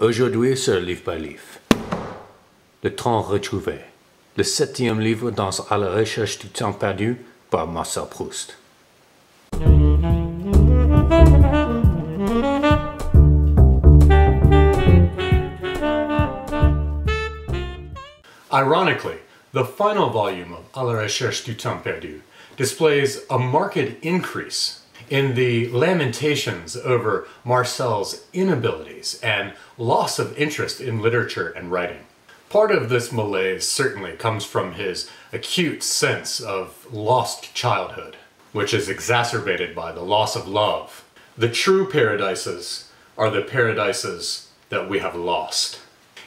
Aujourd'hui sur Livre by Livre. Le temps retrouvé. Le septième livre dans À la recherche du temps perdu par Marcel Proust. Ironically, the final volume of À la recherche du temps perdu displays a marked increase in the lamentations over Marcel's inabilities and loss of interest in literature and writing. Part of this malaise certainly comes from his acute sense of lost childhood, which is exacerbated by the loss of love. The true paradises are the paradises that we have lost.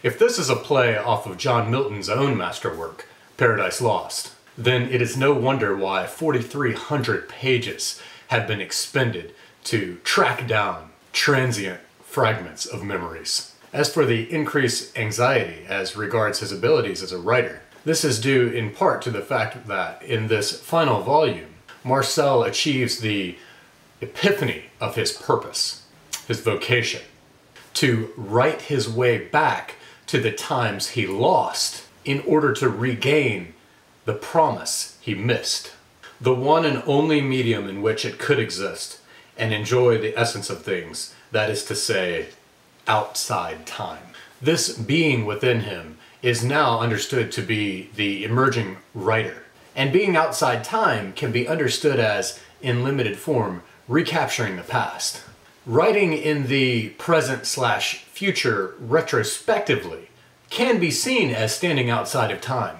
If this is a play off of John Milton's own masterwork, Paradise Lost, then it is no wonder why 4,300 pages have been expended to track down transient fragments of memories. As for the increased anxiety as regards his abilities as a writer, this is due in part to the fact that in this final volume, Marcel achieves the epiphany of his purpose, his vocation, to write his way back to the times he lost in order to regain the promise he missed, the one and only medium in which it could exist and enjoy the essence of things, that is to say, outside time. This being within him is now understood to be the emerging writer. And being outside time can be understood as, in limited form, recapturing the past. Writing in the present slash future retrospectively can be seen as standing outside of time,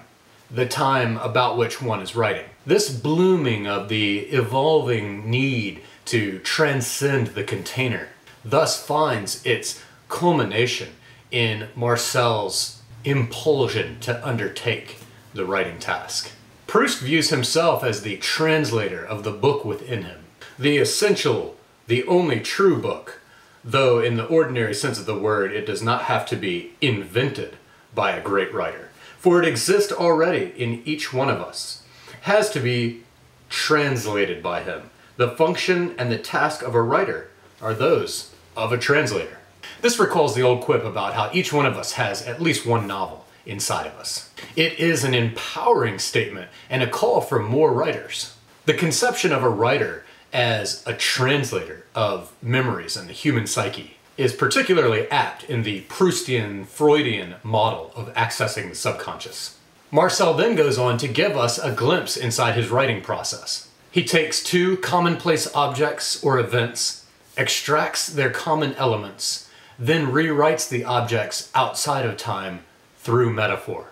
the time about which one is writing. This blooming of the evolving need to transcend the container thus finds its culmination in Marcel's impulsion to undertake the writing task. Proust views himself as the translator of the book within him, the essential, the only true book, though in the ordinary sense of the word it does not have to be invented by a great writer, for it exists already in each one of us, has to be translated by him. The function and the task of a writer are those of a translator. This recalls the old quip about how each one of us has at least one novel inside of us. It is an empowering statement and a call for more writers. The conception of a writer as a translator of memories and the human psyche is particularly apt in the Proustian Freudian model of accessing the subconscious. Marcel then goes on to give us a glimpse inside his writing process. He takes two commonplace objects or events, extracts their common elements, then rewrites the objects outside of time through metaphor.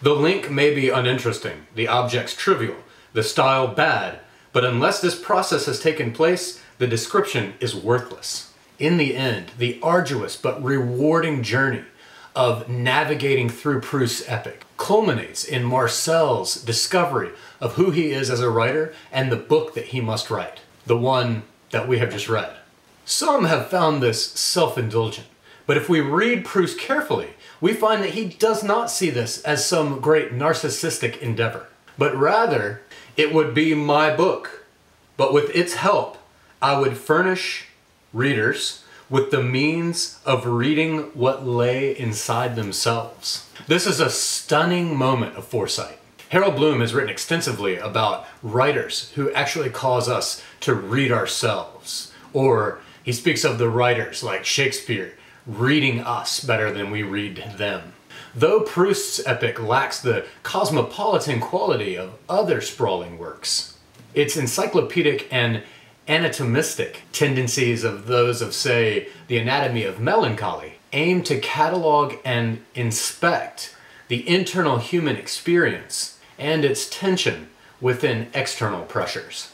The link may be uninteresting, the objects trivial, the style bad, but unless this process has taken place, the description is worthless. In the end, the arduous but rewarding journey of navigating through Proust's epic culminates in Marcel's discovery of who he is as a writer and the book that he must write, the one that we have just read. Some have found this self-indulgent, but if we read Proust carefully, we find that he does not see this as some great narcissistic endeavor, but rather it would be my book, but with its help, I would furnish readers with the means of reading what lay inside themselves. This is a stunning moment of foresight. Harold Bloom has written extensively about writers who actually cause us to read ourselves. Or he speaks of the writers like Shakespeare reading us better than we read them. Though Proust's epic lacks the cosmopolitan quality of other sprawling works, its encyclopedic and anatomistic tendencies of those of, say, the anatomy of melancholy aim to catalog and inspect the internal human experience and its tension within external pressures.